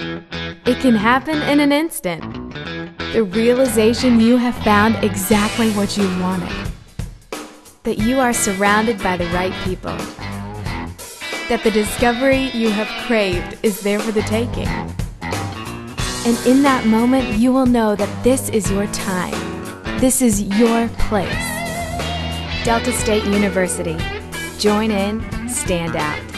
It can happen in an instant. The realization you have found exactly what you wanted. That you are surrounded by the right people. That the discovery you have craved is there for the taking. And in that moment, you will know that this is your time. This is your place. Delta State University. Join in, stand out.